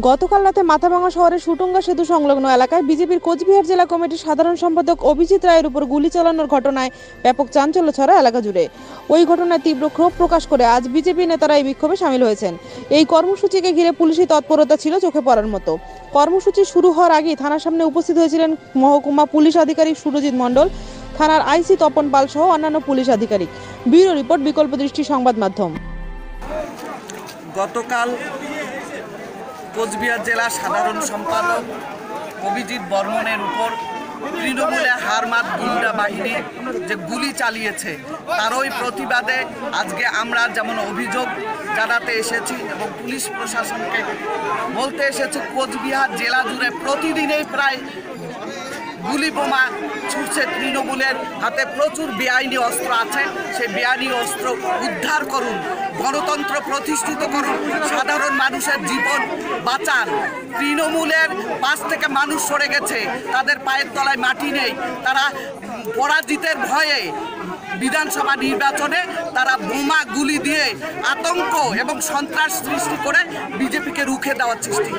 গতকাল রাতে মাথাভাঙা শহরের সুটুঙ্গা সেতু সংলগ্ন এলাকায় বিজেপির কোচবিহার জেলা কমিটির সাধারণ সম্পাদক অভিজিৎ রায়ের উপর গুলি চালানোর ঘটনায় ব্যাপক চাঞ্চল্য ছড়া এলাকা জুড়ে। ওই ঘটনায় তীব্র ক্ষোভ প্রকাশ করে আজ বিজেপি নেতারা এই বিক্ষোভে সামিল হয়েছেন। এই কর্মসূচিকে ঘিরে পুলিশি তৎপরতা ছিল চোখে পড়ার মতো। কর্মসূচি শুরু হওয়ার আগেই থানার সামনে উপস্থিত হয়েছিলেন মহকুমা পুলিশ আধিকারিক সুরজিৎ মণ্ডল, থানার আইসি তপন পাল সহ অন্যান্য পুলিশ আধিকারিক। ব্যুরো রিপোর্ট বিকল্প দৃষ্টি সংবাদ মাধ্যম। গতকাল কোচবিহার জেলা সাধারণ সম্পাদক অভিজিৎ বর্মনের উপর তৃণমূলের হারমাত গুন্ডা বাহিনী যে গুলি চালিয়েছে, তারই প্রতিবাদে আজকে আমরা যেমন অভিযোগ জানাতে এসেছি এবং পুলিশ প্রশাসনকে বলতে এসেছি, কোচবিহার জেলা জুড়ে প্রতিদিনেই প্রায় গুলি বোমা ছুটছে তৃণমূলের হাতে প্রচুর বেআইনি অস্ত্র আছে। সেই বেআইনি অস্ত্র উদ্ধার করুন, গণতন্ত্র প্রতিষ্ঠিত করুন, সাধারণ মানুষের জীবন বাঁচান। তৃণমূলের পাশ থেকে মানুষ সরে গেছে, তাদের পায়ের তলায় মাটি নেই, তারা পরাজিতের ভয়ে বিধানসভা নির্বাচনে তারা বোমা গুলি দিয়ে আতঙ্ক এবং সন্ত্রাস সৃষ্টি করে বিজেপিকে রুখে দেওয়ার সৃষ্টি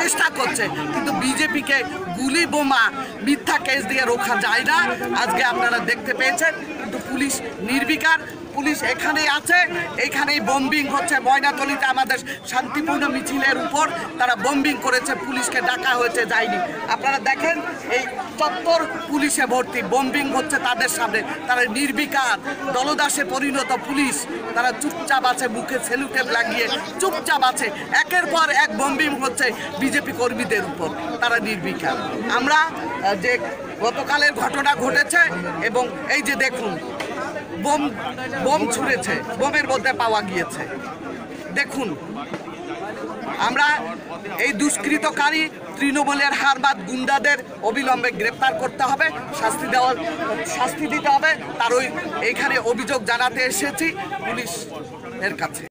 চেষ্টা করছে। কিন্তু বিজেপিকে গুলি বোমা, মিথ্যা কেস দিয়ে রোখা যায় না। আজকে আপনারা দেখতে পেয়েছেন, কিন্তু পুলিশ নির্বিকার। পুলিশ এখানেই আছে, এখানেই বম্বিং হচ্ছে। ময়নাতলিতে আমাদের শান্তিপূর্ণ মিছিলের উপর তারা বম্বিং করেছে। পুলিশকে ডাকা হয়েছে, যায়নি। আপনারা দেখেন, এই চত্বর পুলিশে ভর্তি। বম্বিং হচ্ছে তাদের সামনে। তারা নির্বিকার দলদাসে পরিণত পুলিশ। তারা চুপচাপ আছে, মুখে সেলুটেপ লাগিয়ে চুপচাপ আছে। একের পর এক বম্বিং হচ্ছে বিজেপি কর্মীদের উপর। তারা নির্বিকার। আমরা যে গতকালের ঘটনা ঘটেছে এবং এই যে দেখুন, বোম বোম ছুঁড়েছে, বোমের মধ্যে পাওয়া গিয়েছে। দেখুন, আমরা এই দুষ্কৃতকারী তৃণমূলের হারবাদ গুন্ডাদের অবিলম্বে গ্রেপ্তার করতে হবে, শাস্তি দেওয়ার, শাস্তি দিতে হবে। তার ওই এইখানে অভিযোগ জানাতে এসেছি পুলিশ এর কাছে।